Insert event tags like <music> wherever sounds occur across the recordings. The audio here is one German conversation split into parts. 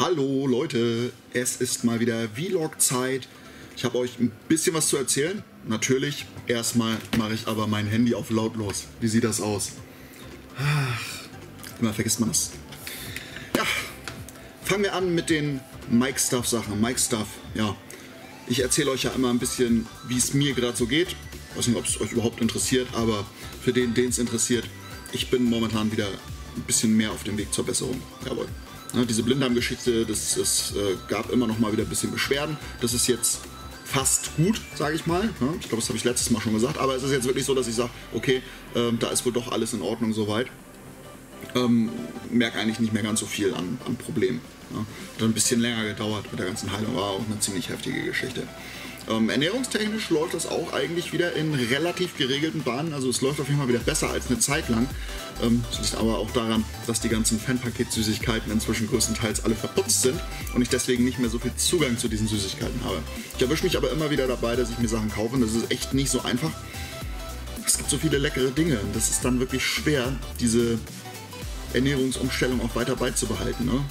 Hallo Leute, es ist mal wieder Vlog-Zeit. Ich habe euch ein bisschen was zu erzählen. Natürlich, erstmal mache ich aber mein Handy auf lautlos. Wie sieht das aus? Ach, immer vergisst man das. Ja, fangen wir an mit den Mike Stuff Sachen. Mike Stuff, ja. Ich erzähle euch ja immer ein bisschen, wie es mir gerade so geht. Ich weiß nicht, ob es euch überhaupt interessiert, aber für den, den es interessiert, ich bin momentan wieder ein bisschen mehr auf dem Weg zur Besserung. Jawohl. Ne, diese Blinddarmgeschichte, das, das äh, gab immer noch mal wieder ein bisschen Beschwerden. Das ist jetzt fast gut, sage ich mal. Ne? Ich glaube, das habe ich letztes Mal schon gesagt. Aber es ist jetzt wirklich so, dass ich sage, okay, ähm, da ist wohl doch alles in Ordnung soweit. Ähm, merke eigentlich nicht mehr ganz so viel an, an Problemen. Ne? Hat ein bisschen länger gedauert mit der ganzen Heilung, war auch eine ziemlich heftige Geschichte. Ähm, ernährungstechnisch läuft das auch eigentlich wieder in relativ geregelten Bahnen. Also es läuft auf jeden Fall wieder besser als eine Zeit lang. Ähm, das liegt aber auch daran, dass die ganzen Fanpaket-Süßigkeiten inzwischen größtenteils alle verputzt sind und ich deswegen nicht mehr so viel Zugang zu diesen Süßigkeiten habe. Ich erwische mich aber immer wieder dabei, dass ich mir Sachen kaufe und das ist echt nicht so einfach. Es gibt so viele leckere Dinge und das ist dann wirklich schwer, diese Ernährungsumstellung auch weiter beizubehalten. Ne?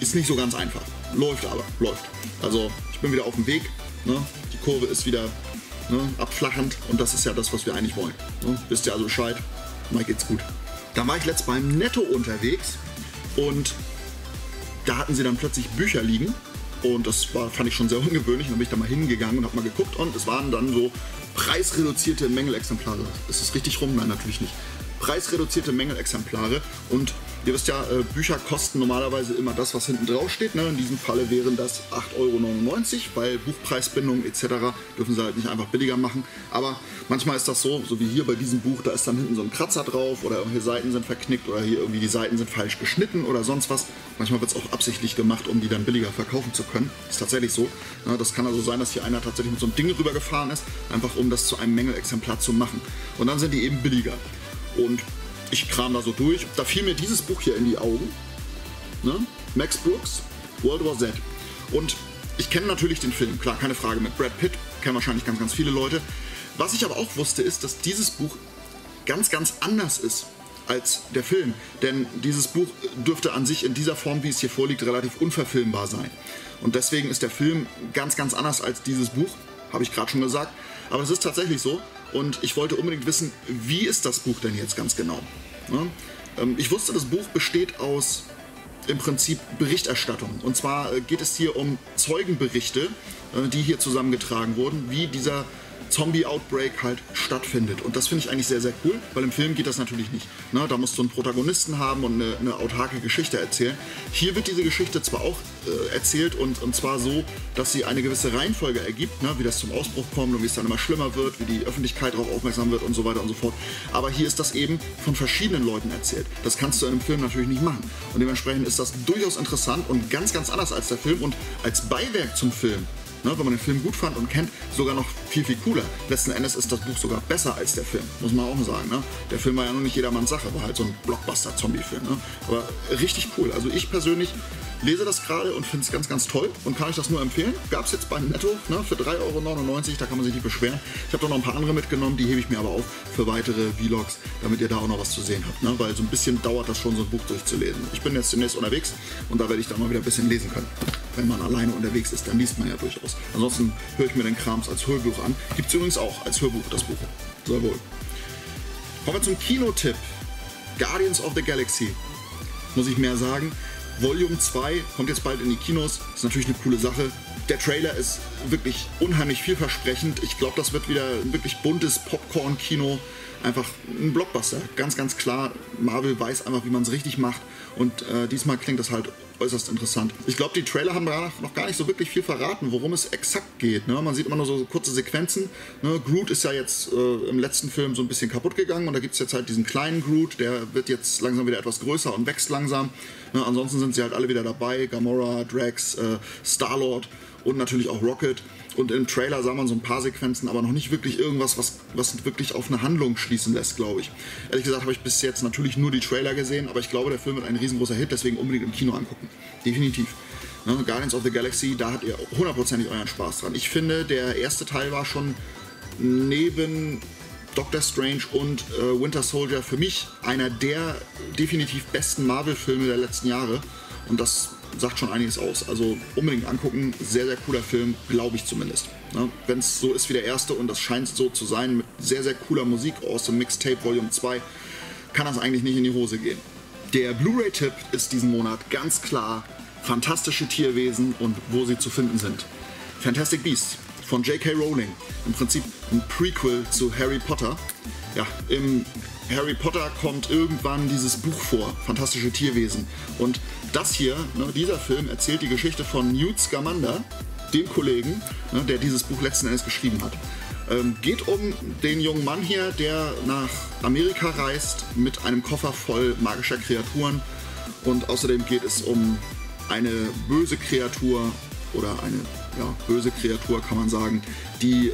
Ist nicht so ganz einfach. Läuft aber, läuft. Also ich bin wieder auf dem Weg. Ne? Die Kurve ist wieder ne, abflachend und das ist ja das, was wir eigentlich wollen. Ne? Wisst ihr also Bescheid? Mal geht's gut. Da war ich letzt beim Netto unterwegs und da hatten sie dann plötzlich Bücher liegen und das war, fand ich schon sehr <laughs> ungewöhnlich. Dann bin ich da mal hingegangen und habe mal geguckt und es waren dann so preisreduzierte Mängelexemplare. Ist das richtig rum? Nein, natürlich nicht. Preisreduzierte Mängelexemplare und Ihr wisst ja, äh, Bücher kosten normalerweise immer das, was hinten drauf steht. Ne? In diesem Falle wären das 8,99 Euro, weil Buchpreisbindung etc. dürfen sie halt nicht einfach billiger machen. Aber manchmal ist das so, so wie hier bei diesem Buch, da ist dann hinten so ein Kratzer drauf oder irgendwelche Seiten sind verknickt oder hier irgendwie die Seiten sind falsch geschnitten oder sonst was. Manchmal wird es auch absichtlich gemacht, um die dann billiger verkaufen zu können. Ist tatsächlich so. Ja, das kann also sein, dass hier einer tatsächlich mit so einem Ding rübergefahren ist, einfach um das zu einem Mängelexemplar zu machen. Und dann sind die eben billiger. Und ich kram da so durch. Da fiel mir dieses Buch hier in die Augen. Ne? Max Brooks, World War Z. Und ich kenne natürlich den Film, klar, keine Frage, mit Brad Pitt, kennen wahrscheinlich ganz, ganz viele Leute. Was ich aber auch wusste, ist, dass dieses Buch ganz, ganz anders ist als der Film. Denn dieses Buch dürfte an sich in dieser Form, wie es hier vorliegt, relativ unverfilmbar sein. Und deswegen ist der Film ganz, ganz anders als dieses Buch, habe ich gerade schon gesagt. Aber es ist tatsächlich so. Und ich wollte unbedingt wissen, wie ist das Buch denn jetzt ganz genau? Ja? Ich wusste, das Buch besteht aus im Prinzip Berichterstattung. Und zwar äh, geht es hier um Zeugenberichte, äh, die hier zusammengetragen wurden, wie dieser Zombie-Outbreak halt stattfindet. Und das finde ich eigentlich sehr, sehr cool, weil im Film geht das natürlich nicht. Ne? Da musst du einen Protagonisten haben und eine, eine autarke Geschichte erzählen. Hier wird diese Geschichte zwar auch äh, erzählt und, und zwar so, dass sie eine gewisse Reihenfolge ergibt, ne? wie das zum Ausbruch kommt und wie es dann immer schlimmer wird, wie die Öffentlichkeit darauf aufmerksam wird und so weiter und so fort. Aber hier ist das eben von verschiedenen Leuten erzählt. Das kannst du in einem Film natürlich nicht machen. Und dementsprechend ist das durchaus interessant und ganz, ganz anders als der Film. Und als Beiwerk zum Film ne, wenn man den Film gut fand und kennt, sogar noch viel, viel cooler. Letzten Endes ist das Buch sogar besser als der Film, muss man auch sagen. Ne? Der Film war ja noch nicht jedermanns Sache, war halt so ein Blockbuster-Zombie-Film. Ne? Aber richtig cool. Also ich persönlich lese das gerade und finde es ganz, ganz toll und kann euch das nur empfehlen. Gab es jetzt beim Netto ne, für 3,99 Euro, da kann man sich nicht beschweren. Ich habe doch noch ein paar andere mitgenommen, die hebe ich mir aber auf für weitere Vlogs, damit ihr da auch noch was zu sehen habt. Ne? Weil so ein bisschen dauert das schon, so ein Buch durchzulesen. Ich bin jetzt demnächst unterwegs und da werde ich dann mal wieder ein bisschen lesen können. Wenn man alleine unterwegs ist, dann liest man ja durchaus. Ansonsten höre ich mir den Krams als Hörbuch an. Gibt es übrigens auch als Hörbuch, das Buch. Sehr wohl. Kommen wir zum Kinotipp. Guardians of the Galaxy. Muss ich mehr sagen? Volume 2 kommt jetzt bald in die Kinos. Ist natürlich eine coole Sache. Der Trailer ist wirklich unheimlich vielversprechend. Ich glaube, das wird wieder ein wirklich buntes Popcorn-Kino. Einfach ein Blockbuster. Ganz, ganz klar. Marvel weiß einfach, wie man es richtig macht. Und äh, diesmal klingt das halt äußerst interessant. Ich glaube, die Trailer haben noch gar nicht so wirklich viel verraten, worum es exakt geht. Ne? Man sieht immer nur so kurze Sequenzen. Ne? Groot ist ja jetzt äh, im letzten Film so ein bisschen kaputt gegangen und da gibt es jetzt halt diesen kleinen Groot, der wird jetzt langsam wieder etwas größer und wächst langsam. Ne? Ansonsten sind sie halt alle wieder dabei. Gamora, Drax, äh, Star-Lord und natürlich auch Rocket. Und im Trailer sah man so ein paar Sequenzen, aber noch nicht wirklich irgendwas, was, was wirklich auf eine Handlung schließen lässt, glaube ich. Ehrlich gesagt habe ich bis jetzt natürlich nur die Trailer gesehen, aber ich glaube, der Film wird ein riesengroßer Hit, deswegen unbedingt im Kino angucken. Definitiv. Ne, Guardians of the Galaxy, da habt ihr hundertprozentig euren Spaß dran. Ich finde, der erste Teil war schon neben Doctor Strange und äh, Winter Soldier für mich einer der definitiv besten Marvel-Filme der letzten Jahre. Und das sagt schon einiges aus. Also unbedingt angucken, sehr, sehr cooler Film, glaube ich zumindest. Ne? Wenn es so ist wie der erste und das scheint so zu sein, mit sehr, sehr cooler Musik aus dem Mixtape Volume 2, kann das eigentlich nicht in die Hose gehen. Der Blu-ray-Tipp ist diesen Monat ganz klar fantastische Tierwesen und wo sie zu finden sind. Fantastic Beasts von J.K. Rowling. Im Prinzip ein Prequel zu Harry Potter. Ja, im Harry Potter kommt irgendwann dieses Buch vor, Fantastische Tierwesen. Und das hier, ne, dieser Film, erzählt die Geschichte von Newt Scamander, dem Kollegen, ne, der dieses Buch letzten Endes geschrieben hat. Ähm, geht um den jungen Mann hier, der nach Amerika reist mit einem Koffer voll magischer Kreaturen. Und außerdem geht es um eine böse Kreatur oder eine ja, böse Kreatur, kann man sagen, die äh,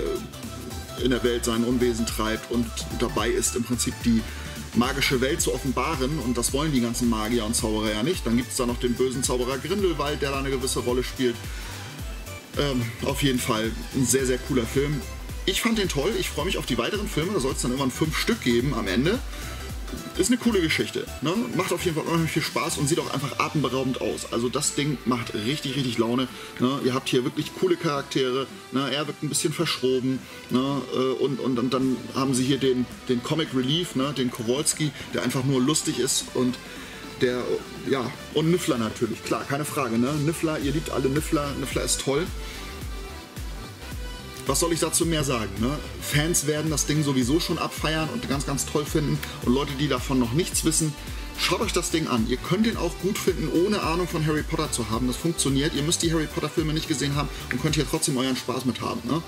in der Welt sein Unwesen treibt und dabei ist im Prinzip die magische Welt zu offenbaren und das wollen die ganzen Magier und Zauberer ja nicht. Dann gibt es da noch den bösen Zauberer Grindelwald, der da eine gewisse Rolle spielt. Ähm, auf jeden Fall ein sehr, sehr cooler Film. Ich fand den toll, ich freue mich auf die weiteren Filme, da soll es dann irgendwann fünf Stück geben am Ende ist eine coole Geschichte. Ne? Macht auf jeden Fall unheimlich viel Spaß und sieht auch einfach atemberaubend aus. Also das Ding macht richtig, richtig Laune. Ne? Ihr habt hier wirklich coole Charaktere. Ne? Er wirkt ein bisschen verschroben. Ne? Äh, und, und, und, dann haben sie hier den, den Comic Relief, ne? den Kowalski, der einfach nur lustig ist und der, ja, und Niffler natürlich, klar, keine Frage. Ne? Niffler, ihr liebt alle Niffler. Niffler ist toll was soll ich dazu mehr sagen? Ne? Fans werden das Ding sowieso schon abfeiern und ganz, ganz toll finden. Und Leute, die davon noch nichts wissen, schaut euch das Ding an. Ihr könnt den auch gut finden, ohne Ahnung von Harry Potter zu haben. Das funktioniert. Ihr müsst die Harry Potter Filme nicht gesehen haben und könnt hier trotzdem euren Spaß mit haben. Ne?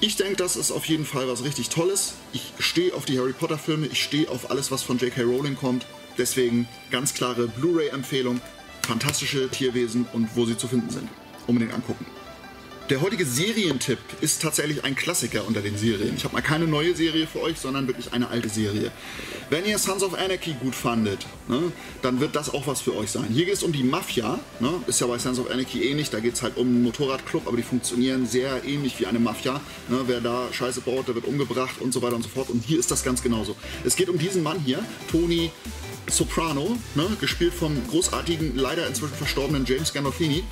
Ich denke, das ist auf jeden Fall was richtig Tolles. Ich stehe auf die Harry Potter Filme. Ich stehe auf alles, was von J.K. Rowling kommt. Deswegen ganz klare Blu-ray-Empfehlung. Fantastische Tierwesen und wo sie zu finden sind. Unbedingt angucken. Der heutige Serientipp ist tatsächlich ein Klassiker unter den Serien. Ich habe mal keine neue Serie für euch, sondern wirklich eine alte Serie. Wenn ihr Sons of Anarchy gut fandet, ne, dann wird das auch was für euch sein. Hier geht es um die Mafia. Ne, ist ja bei Sons of Anarchy ähnlich. Da geht es halt um einen Motorradclub, aber die funktionieren sehr ähnlich wie eine Mafia. Ne, wer da Scheiße baut, der wird umgebracht und so weiter und so fort. Und hier ist das ganz genauso. Es geht um diesen Mann hier, Tony Soprano, ne, gespielt vom großartigen, leider inzwischen verstorbenen James Gandolfini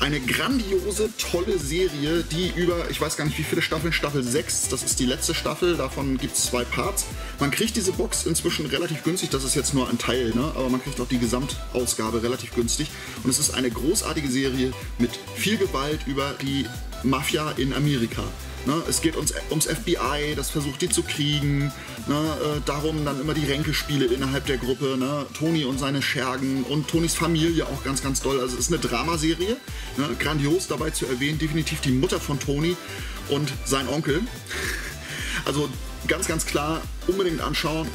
eine grandiose, tolle Serie, die über, ich weiß gar nicht wie viele Staffeln, Staffel 6, das ist die letzte Staffel, davon gibt es zwei Parts. Man kriegt diese Box inzwischen relativ günstig, das ist jetzt nur ein Teil, ne? aber man kriegt auch die Gesamtausgabe relativ günstig. Und es ist eine großartige Serie mit viel Gewalt über die Mafia in Amerika. Ne? Es geht uns, ums FBI, das versucht die zu kriegen. Ne? Äh, darum dann immer die Ränkespiele innerhalb der Gruppe. Ne? Toni und seine Schergen und Tonis Familie auch ganz, ganz toll. Also es ist eine Dramaserie. Ne? Grandios dabei zu erwähnen. Definitiv die Mutter von Toni und sein Onkel. <laughs> Also ganz, ganz klar unbedingt anschauen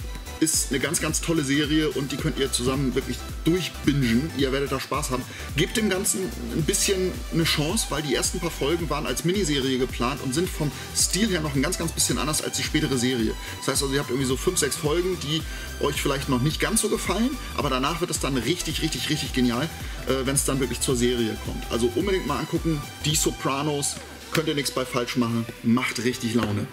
ist eine ganz, ganz tolle Serie und die könnt ihr zusammen wirklich durchbingen. Ihr werdet da Spaß haben. Gebt dem Ganzen ein bisschen eine Chance, weil die ersten paar Folgen waren als Miniserie geplant und sind vom Stil her noch ein ganz, ganz bisschen anders als die spätere Serie. Das heißt also, ihr habt irgendwie so fünf, sechs Folgen, die euch vielleicht noch nicht ganz so gefallen, aber danach wird es dann richtig, richtig, richtig genial, äh, wenn es dann wirklich zur Serie kommt. Also unbedingt mal angucken. Die Sopranos, könnt ihr nichts bei falsch machen, macht richtig Laune.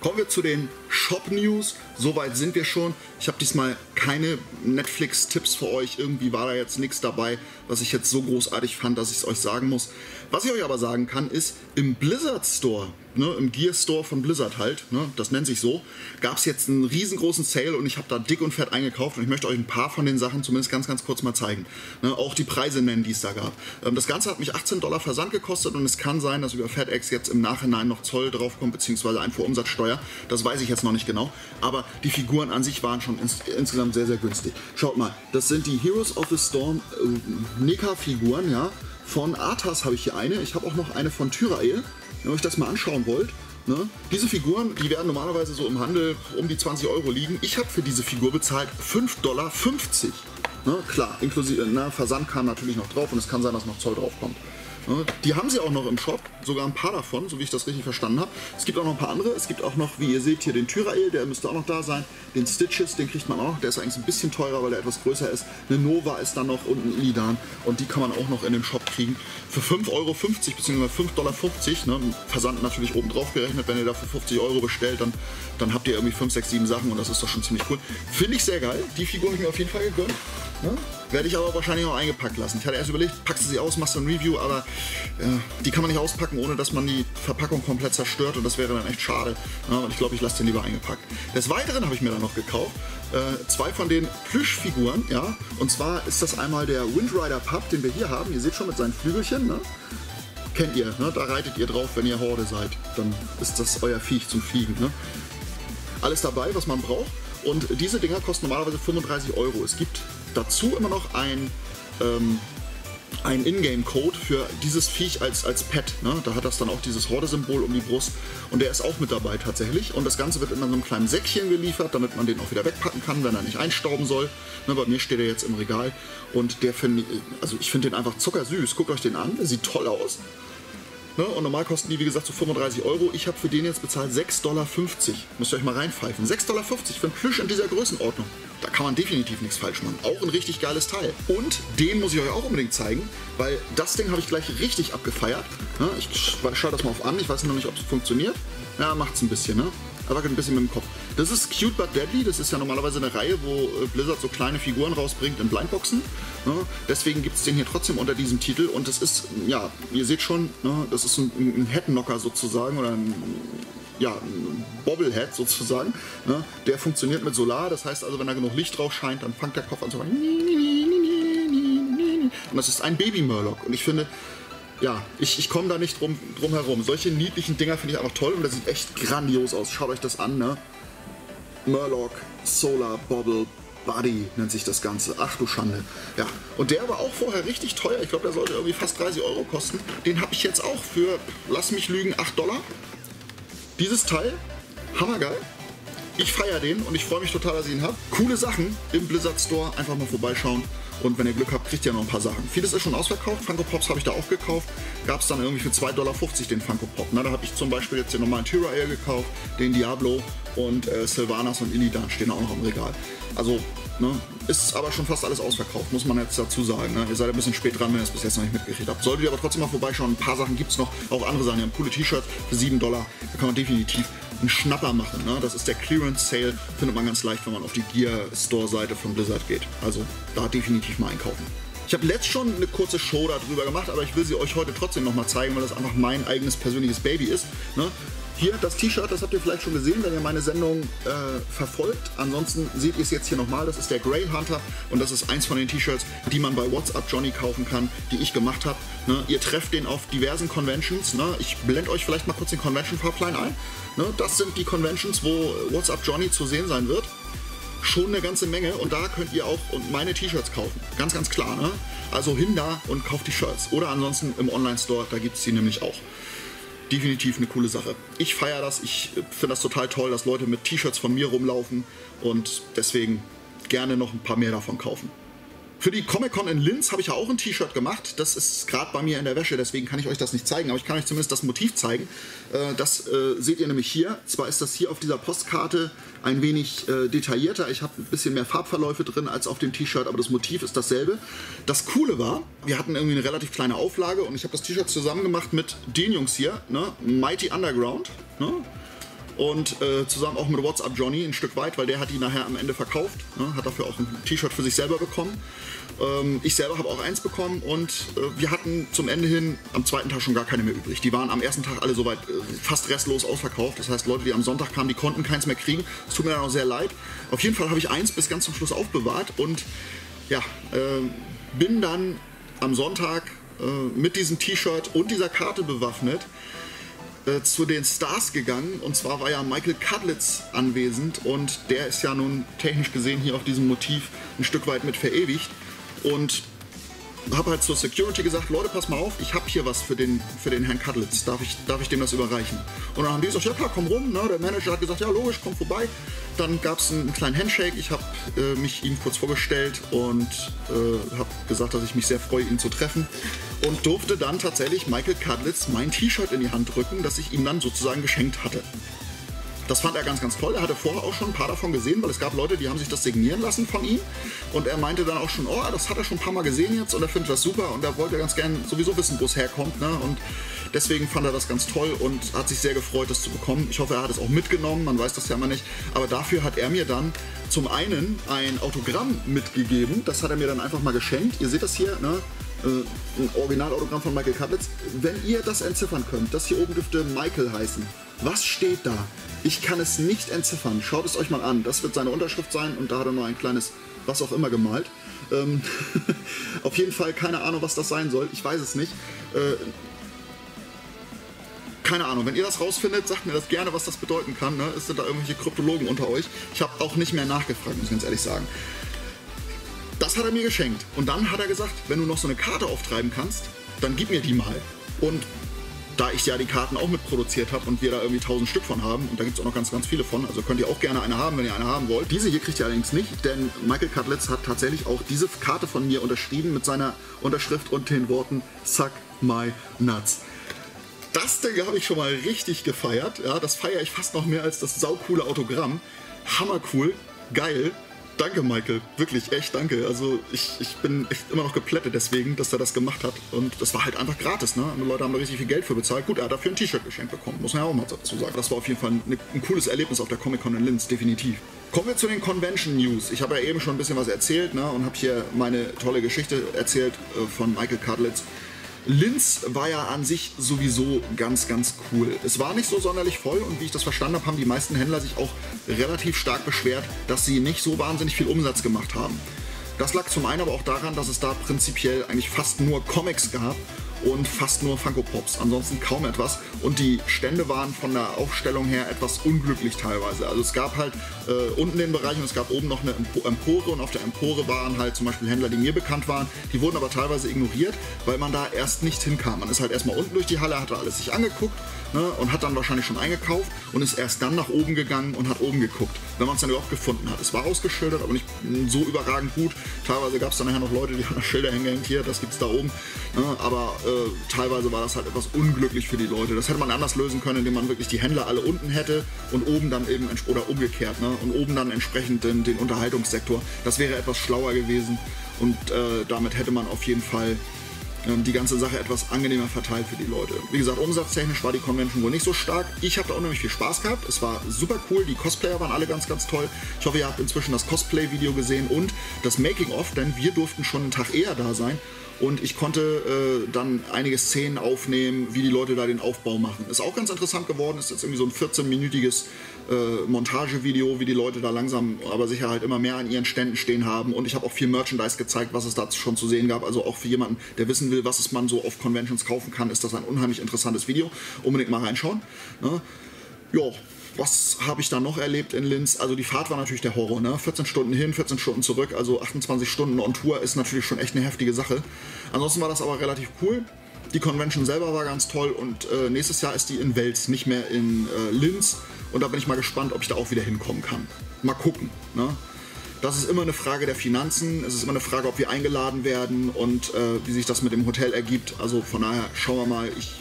Kommen wir zu den Shop News. Soweit sind wir schon. Ich habe diesmal keine Netflix-Tipps für euch. Irgendwie war da jetzt nichts dabei, was ich jetzt so großartig fand, dass ich es euch sagen muss. Was ich euch aber sagen kann, ist, im Blizzard Store, ne, im Gear Store von Blizzard halt, ne, das nennt sich so, gab es jetzt einen riesengroßen Sale und ich habe da dick und fett eingekauft und ich möchte euch ein paar von den Sachen zumindest ganz, ganz kurz mal zeigen. Ne, auch die Preise nennen, die es da gab. Ähm, das Ganze hat mich 18 Dollar Versand gekostet und es kann sein, dass über FedEx jetzt im Nachhinein noch Zoll draufkommt, beziehungsweise Einfuhrumsatzsteuer. Das weiß ich jetzt noch nicht genau. Aber die Figuren an sich waren schon ins, insgesamt sehr, sehr günstig. Schaut mal, das sind die Heroes of the Storm äh, Nika-Figuren, ja. Von Arthas habe ich hier eine. Ich habe auch noch eine von Tyrael, wenn ihr euch das mal anschauen wollt. Ne? Diese Figuren, die werden normalerweise so im Handel um die 20 Euro liegen. Ich habe für diese Figur bezahlt 5,50 Dollar. Ne? Klar, inklusive na, Versand kam natürlich noch drauf und es kann sein, dass noch Zoll drauf kommt. Die haben sie auch noch im Shop, sogar ein paar davon, so wie ich das richtig verstanden habe. Es gibt auch noch ein paar andere. Es gibt auch noch, wie ihr seht, hier den Tyrael, der müsste auch noch da sein. Den Stitches, den kriegt man auch noch. Der ist eigentlich ein bisschen teurer, weil er etwas größer ist. Eine Nova ist dann noch und ein Illidan. Und die kann man auch noch in den Shop kriegen. Für 5,50 Euro bzw. 5,50 Dollar. Ne? Versand natürlich oben drauf gerechnet. Wenn ihr dafür 50 Euro bestellt, dann, dann habt ihr irgendwie 5, 6, 7 Sachen und das ist doch schon ziemlich cool. Finde ich sehr geil. Die Figur habe ich mir auf jeden Fall gegönnt. Ne? Werde ich aber wahrscheinlich auch eingepackt lassen. Ich hatte erst überlegt, packst du sie aus, machst du ein Review, aber äh, die kann man nicht auspacken, ohne dass man die Verpackung komplett zerstört und das wäre dann echt schade. Ja, und ich glaube, ich lasse den lieber eingepackt. Des Weiteren habe ich mir dann noch gekauft äh, zwei von den Plüschfiguren, ja. Und zwar ist das einmal der Windrider Pup, den wir hier haben. Ihr seht schon mit seinen Flügelchen, ne? Kennt ihr, ne? Da reitet ihr drauf, wenn ihr Horde seid. Dann ist das euer Viech zum Fliegen, ne? Alles dabei, was man braucht. Und diese Dinger kosten normalerweise 35 Euro. Es gibt dazu immer noch ein, ähm, ein Ingame-Code für dieses Viech als, als Pet. Ne? Da hat das dann auch dieses Horde-Symbol um die Brust. Und der ist auch mit dabei tatsächlich. Und das Ganze wird in einem kleinen Säckchen geliefert, damit man den auch wieder wegpacken kann, wenn er nicht einstauben soll. Ne, bei mir steht er jetzt im Regal. Und der finde also ich finde den einfach zuckersüß. Guckt euch den an, der sieht toll aus. Ne? Und normal kosten die, wie gesagt, so 35 Euro. Ich habe für den jetzt bezahlt 6,50 Dollar. Müsst ihr euch mal reinpfeifen. 6,50 Dollar für einen Plüsch in dieser Größenordnung. Da kann man definitiv nichts falsch machen. Auch ein richtig geiles Teil. Und den muss ich euch auch unbedingt zeigen, weil das Ding habe ich gleich richtig abgefeiert. Ne? Ich schaue das mal auf an. Ich weiß noch nicht, ob es funktioniert. Ja, macht es ein bisschen, ne? Er wackelt ein bisschen mit dem Kopf. Das ist Cute But Deadly. Das ist ja normalerweise eine Reihe, wo äh, Blizzard so kleine Figuren rausbringt in Blindboxen. Ne? Deswegen gibt es den hier trotzdem unter diesem Titel. Und das ist, ja, ihr seht schon, ne? das ist ein, ein Headknocker sozusagen oder ein ja, Bobblehead sozusagen. Ne? Der funktioniert mit Solar, das heißt also, wenn da genug Licht drauf scheint, dann fängt der Kopf an zu machen. Und das ist ein Baby-Murloc. Und ich finde, ja, ich, ich komme da nicht drum, drum herum. Solche niedlichen Dinger finde ich einfach toll und das sieht echt grandios aus. Schaut euch das an, ne? Murloc, Solar, Bobble, Buddy nennt sich das Ganze. Ach du Schande. Ja, und der war auch vorher richtig teuer. Ich glaube, der sollte irgendwie fast 30 Euro kosten. Den habe ich jetzt auch für, lass mich lügen, 8 Dollar. Dieses Teil, hammergeil. Ich feiere den und ich freue mich total, dass ich ihn habe. Coole Sachen im Blizzard Store. Einfach mal vorbeischauen. Und wenn ihr Glück habt, kriegt ihr noch ein paar Sachen. Vieles ist schon ausverkauft. Funko Pops habe ich da auch gekauft. Gab es dann irgendwie für 2,50 Dollar den Funko Pop. Na, da habe ich zum Beispiel jetzt den normalen Tyrael gekauft, den Diablo und äh, Sylvanas und Illidan stehen auch noch im Regal. Also Ne? Ist aber schon fast alles ausverkauft, muss man jetzt dazu sagen. Ne? Ihr seid ein bisschen spät dran, wenn ihr es bis jetzt noch nicht mitgekriegt habt. Solltet ihr aber trotzdem mal vorbeischauen, ein paar Sachen gibt es noch. Auch andere Sachen. Ihr habt coole T-Shirts für 7 Dollar. Da kann man definitiv einen Schnapper machen. Ne? Das ist der Clearance Sale. Findet man ganz leicht, wenn man auf die Gear Store Seite von Blizzard geht. Also da definitiv mal einkaufen. Ich habe letzt schon eine kurze Show darüber gemacht, aber ich will sie euch heute trotzdem nochmal zeigen, weil das einfach mein eigenes persönliches Baby ist. Ne? Hier das T-Shirt, das habt ihr vielleicht schon gesehen, wenn ihr meine Sendung äh, verfolgt. Ansonsten seht ihr es jetzt hier nochmal. Das ist der Grail Hunter und das ist eins von den T-Shirts, die man bei WhatsApp Johnny kaufen kann, die ich gemacht habe. Ne? Ihr trefft den auf diversen Conventions. Ne? Ich blende euch vielleicht mal kurz den Convention-Fahrplan ein. Ne? Das sind die Conventions, wo WhatsApp Johnny zu sehen sein wird. Schon eine ganze Menge und da könnt ihr auch meine T-Shirts kaufen. Ganz, ganz klar. Ne? Also hin da und kauft die Shirts. Oder ansonsten im Online-Store, da gibt es sie nämlich auch definitiv eine coole Sache. Ich feiere das, ich finde das total toll, dass Leute mit T-Shirts von mir rumlaufen und deswegen gerne noch ein paar mehr davon kaufen. Für die Comic-Con in Linz habe ich ja auch ein T-Shirt gemacht. Das ist gerade bei mir in der Wäsche, deswegen kann ich euch das nicht zeigen, aber ich kann euch zumindest das Motiv zeigen. Äh, das äh, seht ihr nämlich hier. Zwar ist das hier auf dieser Postkarte ein wenig äh, detaillierter. Ich habe ein bisschen mehr Farbverläufe drin als auf dem T-Shirt, aber das Motiv ist dasselbe. Das Coole war, wir hatten irgendwie eine relativ kleine Auflage und ich habe das T-Shirt zusammen gemacht mit den Jungs hier, ne? Mighty Underground. Ne? Und äh, zusammen auch mit WhatsApp Johnny ein Stück weit, weil der hat die nachher am Ende verkauft, ne? hat dafür auch ein T-Shirt für sich selber bekommen. Ähm, ich selber habe auch eins bekommen und äh, wir hatten zum Ende hin am zweiten Tag schon gar keine mehr übrig. Die waren am ersten Tag alle soweit äh, fast restlos ausverkauft. Das heißt, Leute, die am Sonntag kamen, die konnten keins mehr kriegen. Es tut mir dann auch sehr leid. Auf jeden Fall habe ich eins bis ganz zum Schluss aufbewahrt und ja, äh, bin dann am Sonntag äh, mit diesem T-Shirt und dieser Karte bewaffnet äh, zu den Stars gegangen. Und zwar war ja Michael Cudlitz anwesend und der ist ja nun technisch gesehen hier auf diesem Motiv ein Stück weit mit verewigt. Und habe halt zur Security gesagt, Leute, pass mal auf, ich habe hier was für den, für den Herrn Cutlitz. Darf ich, darf ich dem das überreichen? Und dann haben die gesagt, ja klar, komm rum. Ne? Der Manager hat gesagt, ja logisch, komm vorbei. Dann gab es einen kleinen Handshake. Ich habe äh, mich ihm kurz vorgestellt und äh, habe gesagt, dass ich mich sehr freue, ihn zu treffen. Und durfte dann tatsächlich Michael Cutlitz mein T-Shirt in die Hand drücken, das ich ihm dann sozusagen geschenkt hatte. Das fand er ganz, ganz toll. Er hatte vorher auch schon ein paar davon gesehen, weil es gab Leute, die haben sich das signieren lassen von ihm. Und er meinte dann auch schon, oh, das hat er schon ein paar Mal gesehen jetzt und er findet das super und er wollte ganz gern sowieso wissen, wo es herkommt. Ne? Und deswegen fand er das ganz toll und hat sich sehr gefreut, das zu bekommen. Ich hoffe, er hat es auch mitgenommen, man weiß das ja immer nicht. Aber dafür hat er mir dann zum einen ein Autogramm mitgegeben. Das hat er mir dann einfach mal geschenkt. Ihr seht das hier, ne? Äh, ein Originalautogramm von Michael Kaplitz. Wenn ihr das entziffern könnt, das hier oben dürfte Michael heißen. Was steht da? Ich kann es nicht entziffern. Schaut es euch mal an. Das wird seine Unterschrift sein und da hat er noch ein kleines was auch immer gemalt. Ähm, <laughs> auf jeden Fall keine Ahnung, was das sein soll. Ich weiß es nicht. Äh, keine Ahnung, wenn ihr das rausfindet, sagt mir das gerne, was das bedeuten kann. Ne? Es sind da irgendwelche Kryptologen unter euch. Ich habe auch nicht mehr nachgefragt, muss ich ganz ehrlich sagen. Das hat er mir geschenkt. Und dann hat er gesagt, wenn du noch so eine Karte auftreiben kannst, dann gib mir die mal. Und da ich ja die Karten auch mitproduziert habe und wir da irgendwie 1000 Stück von haben, und da gibt es auch noch ganz, ganz viele von, also könnt ihr auch gerne eine haben, wenn ihr eine haben wollt. Diese hier kriegt ihr allerdings nicht, denn Michael Cutlitz hat tatsächlich auch diese Karte von mir unterschrieben mit seiner Unterschrift und den Worten Suck my nuts. Das Ding habe ich schon mal richtig gefeiert. Ja, das feiere ich fast noch mehr als das saukoole Autogramm. Hammercool, geil. Danke, Michael. Wirklich, echt danke. Also ich, ich bin echt immer noch geplättet deswegen, dass er das gemacht hat. Und das war halt einfach gratis, ne? Und die Leute haben da richtig viel Geld für bezahlt. Gut, er hat dafür ein T-Shirt geschenkt bekommen, muss man ja auch mal dazu sagen. Das war auf jeden Fall ein, ein cooles Erlebnis auf der Comic-Con in Linz, definitiv. Kommen wir zu den Convention News. Ich habe ja eben schon ein bisschen was erzählt ne? und habe hier meine tolle Geschichte erzählt äh, von Michael Cudlitz. Linz war ja an sich sowieso ganz, ganz cool. Es war nicht so sonderlich voll und wie ich das verstanden habe, haben die meisten Händler sich auch relativ stark beschwert, dass sie nicht so wahnsinnig viel Umsatz gemacht haben. Das lag zum einen aber auch daran, dass es da prinzipiell eigentlich fast nur Comics gab und fast nur Funko Pops. Ansonsten kaum etwas. Und die Stände waren von der Aufstellung her etwas unglücklich teilweise. Also es gab halt äh, unten den Bereich und es gab oben noch eine Empore und auf der Empore waren halt zum Beispiel Händler, die mir bekannt waren. Die wurden aber teilweise ignoriert, weil man da erst nicht hinkam. Man ist halt erstmal unten durch die Halle, hat da alles sich angeguckt ne, und hat dann wahrscheinlich schon eingekauft und ist erst dann nach oben gegangen und hat oben geguckt, wenn man es dann überhaupt gefunden hat. Es war ausgeschildert, aber nicht so überragend gut. Teilweise gab es dann nachher noch Leute, die haben Schilder hingehängt, hier, das gibt es da oben. Ne, aber äh, teilweise war das halt etwas unglücklich für die Leute. Das hätte man anders lösen können, indem man wirklich die Händler alle unten hätte und oben dann eben, oder umgekehrt, ne, und oben dann entsprechend den, den Unterhaltungssektor. Das wäre etwas schlauer gewesen und äh, damit hätte man auf jeden Fall ähm, die ganze Sache etwas angenehmer verteilt für die Leute. Wie gesagt, umsatztechnisch war die Convention wohl nicht so stark. Ich habe da unheimlich viel Spaß gehabt. Es war super cool. Die Cosplayer waren alle ganz, ganz toll. Ich hoffe, ihr habt inzwischen das Cosplay-Video gesehen und das Making-of, denn wir durften schon einen Tag eher da sein und ich konnte äh, dann einige Szenen aufnehmen, wie die Leute da den Aufbau machen. Ist auch ganz interessant geworden, ist jetzt irgendwie so ein 14-minütiges äh, Montagevideo, wie die Leute da langsam, aber sicher halt immer mehr an ihren Ständen stehen haben. Und ich habe auch viel Merchandise gezeigt, was es da schon zu sehen gab. Also auch für jemanden, der wissen will, was es man so auf Conventions kaufen kann, ist das ein unheimlich interessantes Video. Unbedingt mal reinschauen. Ne? Ja, was habe ich da noch erlebt in Linz? Also die Fahrt war natürlich der Horror, ne? 14 Stunden hin, 14 Stunden zurück, also 28 Stunden on Tour ist natürlich schon echt eine heftige Sache. Ansonsten war das aber relativ cool. Die Convention selber war ganz toll und äh, nächstes Jahr ist die in Wels, nicht mehr in äh, Linz. Und da bin ich mal gespannt, ob ich da auch wieder hinkommen kann. Mal gucken. Ne? Das ist immer eine Frage der Finanzen. Es ist immer eine Frage, ob wir eingeladen werden und äh, wie sich das mit dem Hotel ergibt. Also von daher schauen wir mal. Ich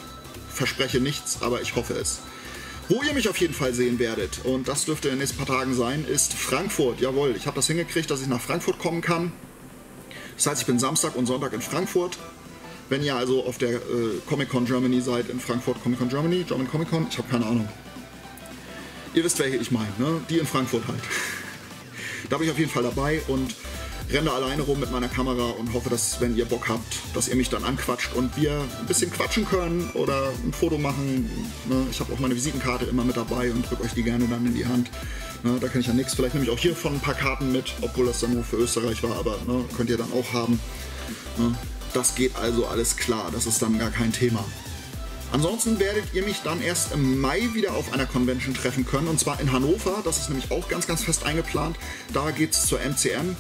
verspreche nichts, aber ich hoffe es. Wo ihr mich auf jeden Fall sehen werdet, und das dürfte in den nächsten paar Tagen sein, ist Frankfurt. Jawohl, ich habe das hingekriegt, dass ich nach Frankfurt kommen kann. Das heißt, ich bin Samstag und Sonntag in Frankfurt. Wenn ihr also auf der äh, Comic Con Germany seid, in Frankfurt Comic Con Germany, German Comic Con, ich habe keine Ahnung. Ihr wisst, welche ich meine, ne? die in Frankfurt halt. <laughs> da bin ich auf jeden Fall dabei und renne alleine rum mit meiner Kamera und hoffe, dass, wenn ihr Bock habt, dass ihr mich dann anquatscht und wir ein bisschen quatschen können oder ein Foto machen. Ne? Ich habe auch meine Visitenkarte immer mit dabei und drücke euch die gerne dann in die Hand. Ne? Da kenne ich ja nichts. Vielleicht nehme ich auch hiervon ein paar Karten mit, obwohl das dann nur für Österreich war, aber ne? könnt ihr dann auch haben. Das geht also alles klar, das ist dann gar kein Thema. Ansonsten werdet ihr mich dann erst im Mai wieder auf einer Convention treffen können, und zwar in Hannover. Das ist nämlich auch ganz, ganz fest eingeplant. Da geht es zur MCM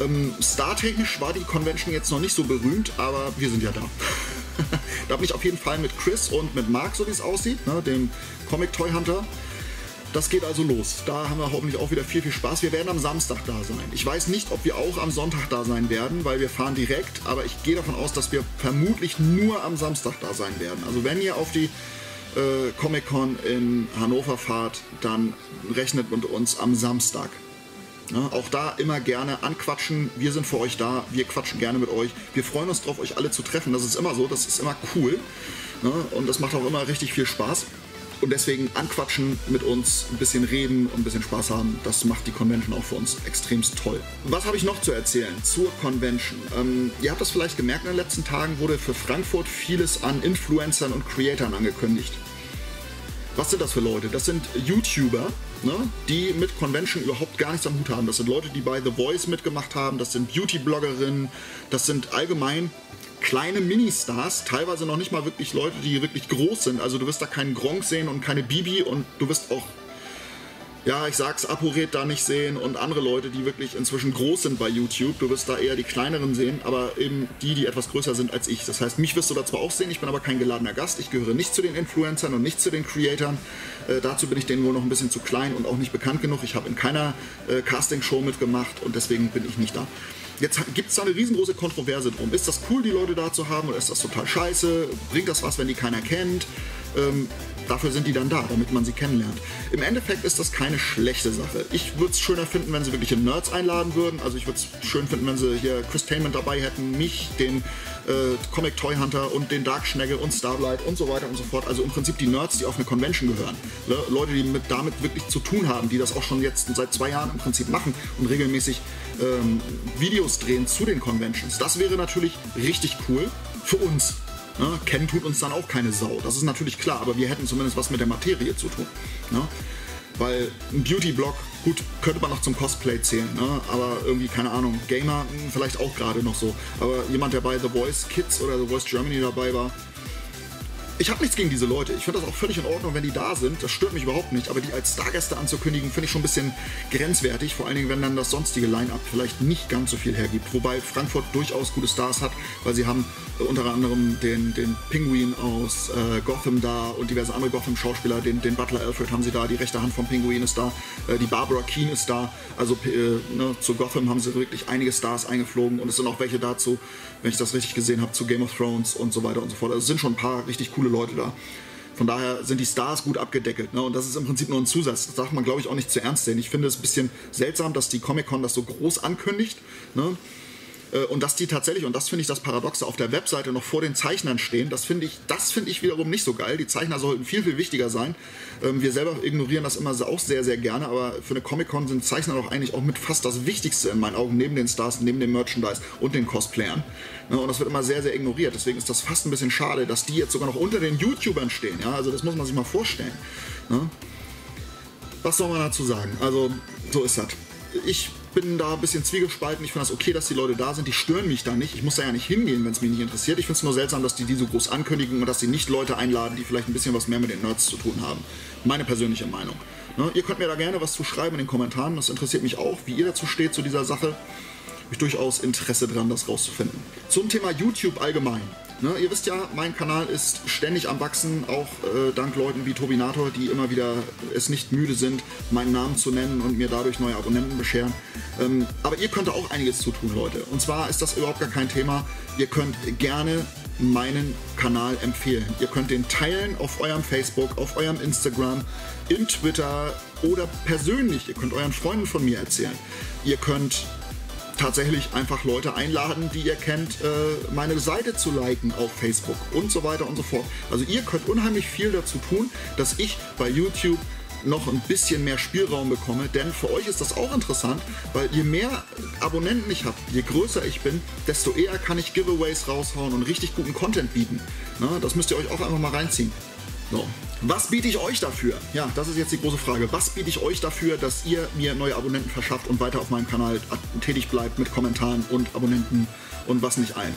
Ähm, Star-technisch war die Convention jetzt noch nicht so berühmt, aber wir sind ja da. <laughs> da bin ich auf jeden Fall mit Chris und mit Mark, so wie es aussieht, ne, dem Comic Toy Hunter. Das geht also los. Da haben wir hoffentlich auch wieder viel, viel Spaß. Wir werden am Samstag da sein. Ich weiß nicht, ob wir auch am Sonntag da sein werden, weil wir fahren direkt, aber ich gehe davon aus, dass wir vermutlich nur am Samstag da sein werden. Also wenn ihr auf die äh, Comic-Con in Hannover fahrt, dann rechnet mit uns am Samstag. Ja, auch da immer gerne anquatschen. Wir sind für euch da. Wir quatschen gerne mit euch. Wir freuen uns darauf, euch alle zu treffen. Das ist immer so. Das ist immer cool. Ne? Und das macht auch immer richtig viel Spaß. Und deswegen anquatschen mit uns, ein bisschen reden und ein bisschen Spaß haben, das macht die Convention auch für uns extremst toll. Was habe ich noch zu erzählen zur Convention? Ähm, ihr habt das vielleicht gemerkt, in den letzten Tagen wurde für Frankfurt vieles an Influencern und Creatoren angekündigt. Was sind das für Leute? Das sind YouTuber, ne, die mit Convention überhaupt gar nichts am Hut haben. Das sind Leute, die bei The Voice mitgemacht haben, das sind Beauty-Bloggerinnen, das sind allgemein kleine Ministars, teilweise noch nicht mal wirklich Leute, die wirklich groß sind. Also du wirst da keinen Gronk sehen und keine Bibi und du wirst auch, ja, ich sag's, Aporet da nicht sehen und andere Leute, die wirklich inzwischen groß sind bei YouTube. Du wirst da eher die kleineren sehen, aber eben die, die etwas größer sind als ich. Das heißt, mich wirst du da zwar auch sehen, ich bin aber kein geladener Gast. Ich gehöre nicht zu den Influencern und nicht zu den Creatoren. Äh, dazu bin ich denen wohl noch ein bisschen zu klein und auch nicht bekannt genug. Ich habe in keiner äh, Castingshow mitgemacht und deswegen bin ich nicht da. Jetzt gibt es da eine riesengroße Kontroverse drum. Ist das cool, die Leute da zu haben oder ist das total scheiße? Bringt das was, wenn die keiner kennt? Ähm, dafür sind die dann da, damit man sie kennenlernt. Im Endeffekt ist das keine schlechte Sache. Ich würde es schöner finden, wenn sie wirkliche Nerds einladen würden. Also ich würde es schön finden, wenn sie hier Chris Tainment dabei hätten, mich, den äh, Comic Toy Hunter und den Dark Schnegge und Starlight und so weiter und so fort. Also im Prinzip die Nerds, die auf eine Convention gehören. Le Leute, die mit, damit wirklich zu tun haben, die das auch schon jetzt seit zwei Jahren im Prinzip machen und regelmäßig ähm, Videos drehen zu den Conventions. Das wäre natürlich richtig cool für uns. Ne? Kennen tut uns dann auch keine Sau. Das ist natürlich klar, aber wir hätten zumindest was mit der Materie zu tun. Ne? Weil ein Beauty-Blog, gut, könnte man noch zum Cosplay zählen, ne? aber irgendwie, keine Ahnung, Gamer hm, vielleicht auch gerade noch so. Aber jemand, der bei The Voice Kids oder The Voice Germany dabei war, ich habe nichts gegen diese Leute. Ich finde das auch völlig in Ordnung, wenn die da sind. Das stört mich überhaupt nicht. Aber die als Stargäste anzukündigen, finde ich schon ein bisschen grenzwertig. Vor allen Dingen, wenn dann das sonstige Line-Up vielleicht nicht ganz so viel hergibt. Wobei Frankfurt durchaus gute Stars hat, weil sie haben äh, unter anderem den, den Pinguin aus äh, Gotham da und diverse andere Gotham-Schauspieler. Den, den Butler Alfred haben sie da, die rechte Hand vom Pinguin ist da, äh, die Barbara Keane ist da. Also äh, ne, zu Gotham haben sie wirklich einige Stars eingeflogen und es sind auch welche dazu, wenn ich das richtig gesehen habe, zu Game of Thrones und so weiter und so fort. Also es sind schon ein paar richtig coole Leute da. Von daher sind die Stars gut abgedeckelt. Ne? Und das ist im Prinzip nur ein Zusatz. Das darf man, glaube ich, auch nicht zu ernst sehen. Ich finde es ein bisschen seltsam, dass die Comic-Con das so groß ankündigt. Ne? Äh, und dass die tatsächlich, und das finde ich das Paradoxe, auf der Webseite noch vor den Zeichnern stehen, das finde ich, das ich wiederum nicht so geil. Die Zeichner sollten viel, viel wichtiger sein. Ähm, wir selber ignorieren das immer auch sehr, sehr gerne, aber für eine Comic-Con sind Zeichner doch eigentlich auch mit fast das Wichtigste in meinen Augen, neben den Stars, neben dem Merchandise und den Cosplayern. Und das wird immer sehr, sehr ignoriert. Deswegen ist das fast ein bisschen schade, dass die jetzt sogar noch unter den YouTubern stehen. Ja, also das muss man sich mal vorstellen. Was soll man dazu sagen? Also, so ist das. Ich bin da ein bisschen zwiegespalten. Ich finde das okay, dass die Leute da sind. Die stören mich da nicht. Ich muss da ja nicht hingehen, wenn es mich nicht interessiert. Ich finde es nur seltsam, dass die die so groß ankündigen und dass sie nicht Leute einladen, die vielleicht ein bisschen was mehr mit den Nerds zu tun haben. Meine persönliche Meinung. Ne? Ihr könnt mir da gerne was zu schreiben in den Kommentaren. Das interessiert mich auch, wie ihr dazu steht zu dieser Sache. Ich durchaus Interesse dran, das rauszufinden. Zum Thema YouTube allgemein. Ne, ihr wisst ja, mein Kanal ist ständig am Wachsen, auch äh, dank Leuten wie Tobinator, die immer wieder es nicht müde sind, meinen Namen zu nennen und mir dadurch neue Abonnenten bescheren. Ähm, aber ihr könnt auch einiges zu tun, Leute. Und zwar ist das überhaupt gar kein Thema. Ihr könnt gerne meinen Kanal empfehlen. Ihr könnt den teilen auf eurem Facebook, auf eurem Instagram, in Twitter oder persönlich. Ihr könnt euren Freunden von mir erzählen. Ihr könnt tatsächlich einfach Leute einladen, die ihr kennt, äh, meine Seite zu liken auf Facebook und so weiter und so fort. Also ihr könnt unheimlich viel dazu tun, dass ich bei YouTube noch ein bisschen mehr Spielraum bekomme, denn für euch ist das auch interessant, weil je mehr Abonnenten ich habe, je größer ich bin, desto eher kann ich Giveaways raushauen und richtig guten Content bieten. Das müsst ihr euch auch einfach mal reinziehen. So. Was biete ich euch dafür? Ja, das ist jetzt die große Frage. Was biete ich euch dafür, dass ihr mir neue Abonnenten verschafft und weiter auf meinem Kanal tätig bleibt mit Kommentaren und Abonnenten und was nicht allen?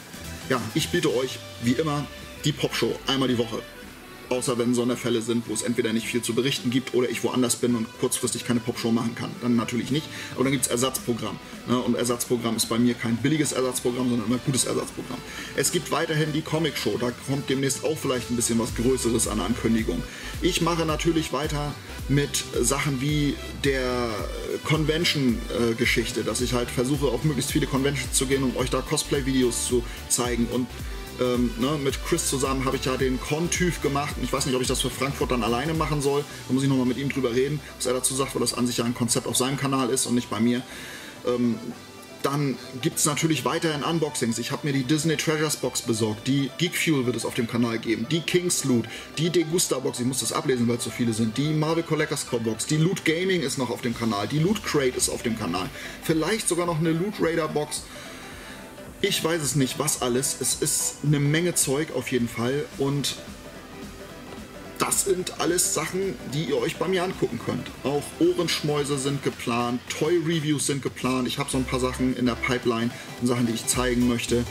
Ja, ich biete euch wie immer die Popshow einmal die Woche. Außer wenn Sonderfälle sind, wo es entweder nicht viel zu berichten gibt oder ich woanders bin und kurzfristig keine Popshow machen kann. Dann natürlich nicht. Aber dann gibt es Ersatzprogramm. Ne? Und Ersatzprogramm ist bei mir kein billiges Ersatzprogramm, sondern immer ein gutes Ersatzprogramm. Es gibt weiterhin die Comic Show. Da kommt demnächst auch vielleicht ein bisschen was Größeres an Ankündigung. Ich mache natürlich weiter mit Sachen wie der Convention-Geschichte, dass ich halt versuche, auf möglichst viele Conventions zu gehen, um euch da Cosplay-Videos zu zeigen und ähm, ne, mit Chris zusammen habe ich ja den Con-Typ gemacht. Ich weiß nicht, ob ich das für Frankfurt dann alleine machen soll. Da muss ich nochmal mit ihm drüber reden, was er dazu sagt, weil das an sich ja ein Konzept auf seinem Kanal ist und nicht bei mir. Ähm, dann gibt es natürlich weiterhin Unboxings. Ich habe mir die Disney Treasures Box besorgt. Die Geek Fuel wird es auf dem Kanal geben. Die King's Loot. Die Degusta Box. Ich muss das ablesen, weil es so viele sind. Die Marvel Collectors Core Box. Die Loot Gaming ist noch auf dem Kanal. Die Loot Crate ist auf dem Kanal. Vielleicht sogar noch eine Loot Raider Box. Ich weiß es nicht, was alles. Es ist eine Menge Zeug auf jeden Fall. Und das sind alles Sachen, die ihr euch bei mir angucken könnt. Auch Ohrenschmäuse sind geplant, Toy-Reviews sind geplant. Ich habe so ein paar Sachen in der Pipeline und Sachen, die ich zeigen möchte.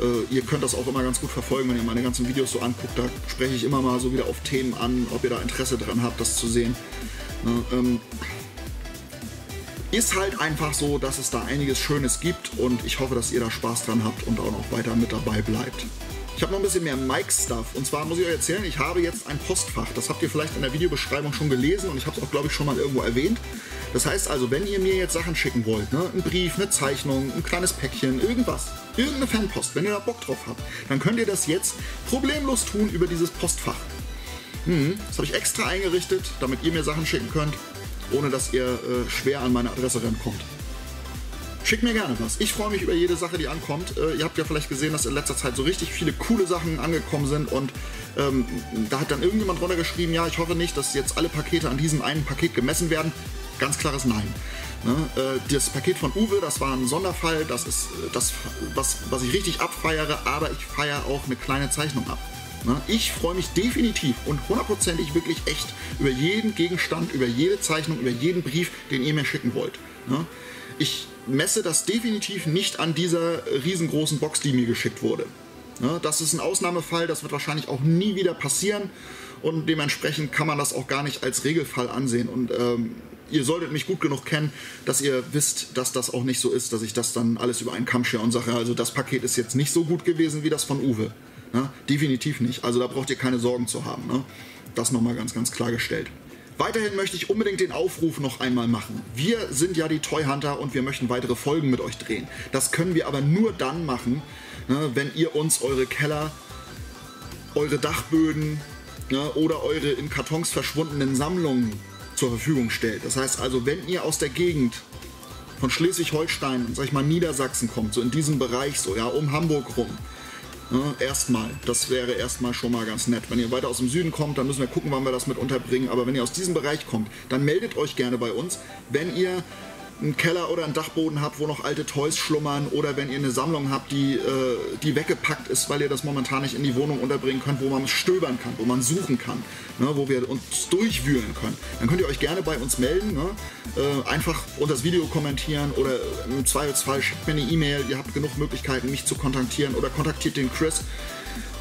Äh, ihr könnt das auch immer ganz gut verfolgen, wenn ihr meine ganzen Videos so anguckt. Da spreche ich immer mal so wieder auf Themen an, ob ihr da Interesse dran habt, das zu sehen. Ne, ähm, ist halt einfach so, dass es da einiges Schönes gibt und ich hoffe, dass ihr da Spaß dran habt und auch noch weiter mit dabei bleibt. Ich habe noch ein bisschen mehr Mike-Stuff. Und zwar muss ich euch erzählen, ich habe jetzt ein Postfach. Das habt ihr vielleicht in der Videobeschreibung schon gelesen und ich habe es auch, glaube ich, schon mal irgendwo erwähnt. Das heißt also, wenn ihr mir jetzt Sachen schicken wollt, ne, ein Brief, eine Zeichnung, ein kleines Päckchen, irgendwas, irgendeine Fanpost, wenn ihr da Bock drauf habt, dann könnt ihr das jetzt problemlos tun über dieses Postfach. Hm, das habe ich extra eingerichtet, damit ihr mir Sachen schicken könnt ohne dass ihr äh, schwer an meine Adresse rankommt. Schickt mir gerne was. Ich freue mich über jede Sache, die ankommt. Äh, ihr habt ja vielleicht gesehen, dass in letzter Zeit so richtig viele coole Sachen angekommen sind und ähm, da hat dann irgendjemand drunter geschrieben, ja, ich hoffe nicht, dass jetzt alle Pakete an diesem einen Paket gemessen werden. Ganz klares Nein. Ne? Äh, das Paket von Uwe, das war ein Sonderfall, das ist äh, das, was, was ich richtig abfeiere, aber ich feiere auch eine kleine Zeichnung ab. Ne? Ich freue mich definitiv und hundertprozentig wirklich echt über jeden Gegenstand, über jede Zeichnung, über jeden Brief, den ihr mir schicken wollt. Ne? Ich messe das definitiv nicht an dieser riesengroßen Box, die mir geschickt wurde. Ne? Das ist ein Ausnahmefall, das wird wahrscheinlich auch nie wieder passieren und dementsprechend kann man das auch gar nicht als Regelfall ansehen. Und ähm, ihr solltet mich gut genug kennen, dass ihr wisst, dass das auch nicht so ist, dass ich das dann alles über einen Kamm schere und sage, also das Paket ist jetzt nicht so gut gewesen wie das von Uwe. Ne? Definitiv nicht. Also da braucht ihr keine Sorgen zu haben. Ne? Das nochmal ganz, ganz klargestellt. Weiterhin möchte ich unbedingt den Aufruf noch einmal machen. Wir sind ja die Toy Hunter und wir möchten weitere Folgen mit euch drehen. Das können wir aber nur dann machen, ne, wenn ihr uns eure Keller, eure Dachböden ne, oder eure in Kartons verschwundenen Sammlungen zur Verfügung stellt. Das heißt also, wenn ihr aus der Gegend von Schleswig-Holstein sag ich mal Niedersachsen kommt, so in diesem Bereich so, ja, um Hamburg rum, erstmal. Das wäre erstmal schon mal ganz nett. Wenn ihr weiter aus dem Süden kommt, dann müssen wir gucken, wann wir das mit unterbringen. Aber wenn ihr aus diesem Bereich kommt, dann meldet euch gerne bei uns. Wenn ihr einen Keller oder einen Dachboden habt, wo noch alte Toys schlummern oder wenn ihr eine Sammlung habt, die, äh, die weggepackt ist, weil ihr das momentan nicht in die Wohnung unterbringen könnt, wo man stöbern kann, wo man suchen kann, ne, wo wir uns durchwühlen können, dann könnt ihr euch gerne bei uns melden. Ne? Äh, einfach unter das Video kommentieren oder im Zweifelsfall schickt mir eine E-Mail. Ihr habt genug Möglichkeiten, mich zu kontaktieren oder kontaktiert den Chris.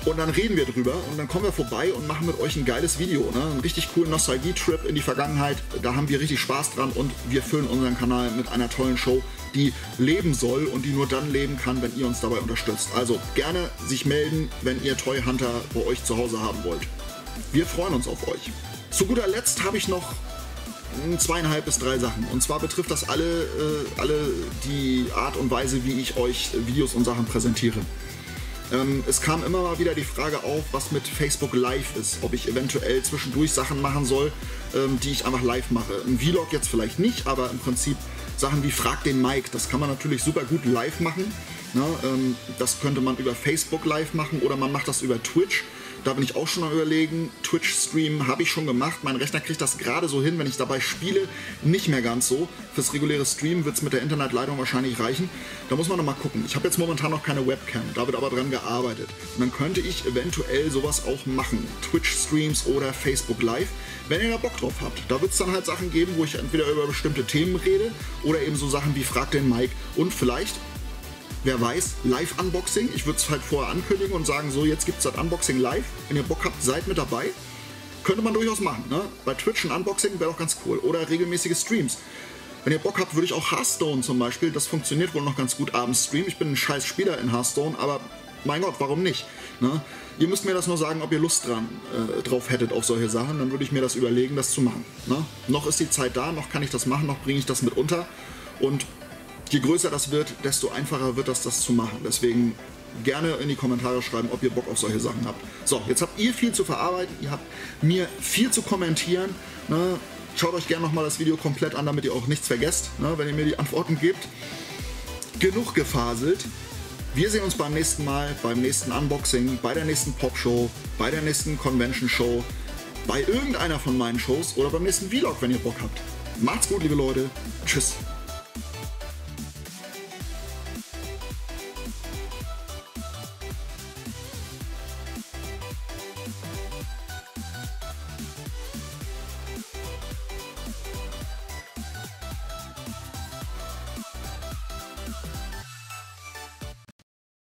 Und dann reden wir drüber und dann kommen wir vorbei und machen mit euch ein geiles Video. Ne? Einen richtig coolen Nostalgie-Trip in die Vergangenheit. Da haben wir richtig Spaß dran und wir füllen unseren Kanal mit einer tollen Show, die leben soll und die nur dann leben kann, wenn ihr uns dabei unterstützt. Also gerne sich melden, wenn ihr Toy Hunter bei euch zu Hause haben wollt. Wir freuen uns auf euch. Zu guter Letzt habe ich noch zweieinhalb bis drei Sachen. Und zwar betrifft das alle, äh, alle die Art und Weise, wie ich euch Videos und Sachen präsentiere. Ähm, es kam immer mal wieder die Frage auf, was mit Facebook Live ist. Ob ich eventuell zwischendurch Sachen machen soll, ähm, die ich einfach live mache. Ein Vlog jetzt vielleicht nicht, aber im Prinzip Sachen wie Frag den Mike, das kann man natürlich super gut live machen. Ne? Ähm, das könnte man über Facebook live machen oder man macht das über Twitch. Da bin ich auch schon am überlegen. Twitch-Stream habe ich schon gemacht. Mein Rechner kriegt das gerade so hin, wenn ich dabei spiele. Nicht mehr ganz so. Fürs reguläre Stream wird es mit der Internetleitung wahrscheinlich reichen. Da muss man noch mal gucken. Ich habe jetzt momentan noch keine Webcam. Da wird aber dran gearbeitet. Und dann könnte ich eventuell sowas auch machen. Twitch-Streams oder Facebook Live, wenn ihr da Bock drauf habt. Da wird es dann halt Sachen geben, wo ich entweder über bestimmte Themen rede oder eben so Sachen wie Frag den Mike und vielleicht wer weiß, Live-Unboxing. Ich würde es halt vorher ankündigen und sagen, so, jetzt gibt es das Unboxing live. Wenn ihr Bock habt, seid mit dabei. könnte man durchaus machen. Ne? Bei Twitch ein Unboxing wäre doch ganz cool. Oder regelmäßige Streams. Wenn ihr Bock habt, würde ich auch Hearthstone zum Beispiel, das funktioniert wohl noch ganz gut abends streamen. Ich bin ein scheiß Spieler in Hearthstone, aber mein Gott, warum nicht? Ne? Ihr müsst mir das nur sagen, ob ihr Lust dran, äh, drauf hättet auf solche Sachen, dann würde ich mir das überlegen, das zu machen. Ne? Noch ist die Zeit da, noch kann ich das machen, noch bringe ich das mit unter. Und je größer das wird, desto einfacher wird das, das zu machen. Deswegen gerne in die Kommentare schreiben, ob ihr Bock auf solche Sachen habt. So, jetzt habt ihr viel zu verarbeiten, ihr habt mir viel zu kommentieren. Ne? Schaut euch gerne nochmal das Video komplett an, damit ihr auch nichts vergesst, ne? wenn ihr mir die Antworten gebt. Genug gefaselt. Wir sehen uns beim nächsten Mal, beim nächsten Unboxing, bei der nächsten Popshow, bei der nächsten Convention Show, bei irgendeiner von meinen Shows oder beim nächsten Vlog, wenn ihr Bock habt. Macht's gut, liebe Leute. Tschüss.